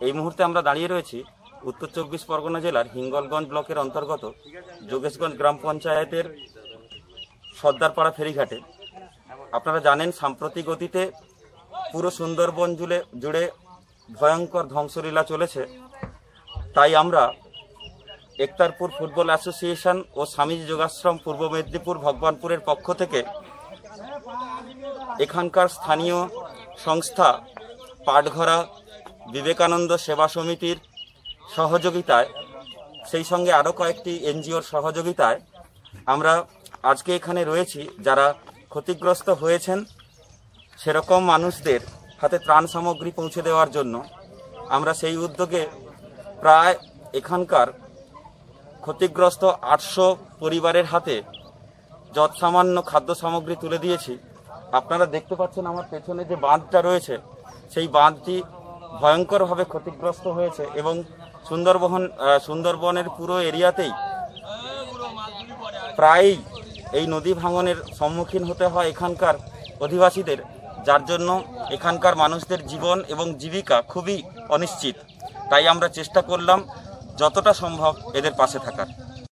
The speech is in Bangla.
এই মুহূর্তে আমরা দাঁড়িয়ে রয়েছি উত্তর চব্বিশ পরগনা জেলার হিঙ্গলগঞ্জ ব্লকের অন্তর্গত যোগেশগঞ্জ গ্রাম পঞ্চায়েতের সর্দারপাড়া ফেরিঘাটে। আপনারা জানেন, সাম্প্রতিক গতিতে পুরো সুন্দরবন জুড়ে জুড়ে ভয়ঙ্কর ধ্বংসলীলা চলেছে। তাই আমরা একতারপুর ফুটবল অ্যাসোসিয়েশন ও স্বামীজি যোগাশ্রম পূর্ব মেদিনীপুর ভগবানপুরের পক্ষ থেকে এখানকার স্থানীয় সংস্থা পাটঘরা বিবেকানন্দ সেবা সমিতির সহযোগিতায়, সেই সঙ্গে আরও কয়েকটি এনজিওর সহযোগিতায় আমরা আজকে এখানে রয়েছি। যারা ক্ষতিগ্রস্ত হয়েছেন, সেরকম মানুষদের হাতে ত্রাণ সামগ্রী পৌঁছে দেওয়ার জন্য আমরা সেই উদ্যোগে প্রায় এখানকার ক্ষতিগ্রস্ত আটশো পরিবারের হাতে যৎসামান্য খাদ্য সামগ্রী তুলে দিয়েছি। আপনারা দেখতে পাচ্ছেন আমার পেছনে যে বাঁধটা রয়েছে, সেই বাঁধটি ভয়ঙ্করভাবে ক্ষতিগ্রস্ত হয়েছে এবং সুন্দরবন সুন্দরবনের পুরো এরিয়াতেই প্রায়ই এই নদী ভাঙনের সম্মুখীন হতে হয় এখানকার অধিবাসীদের, যার জন্য এখানকার মানুষদের জীবন এবং জীবিকা খুবই অনিশ্চিত। তাই আমরা চেষ্টা করলাম যতটা সম্ভব এদের পাশে থাকার।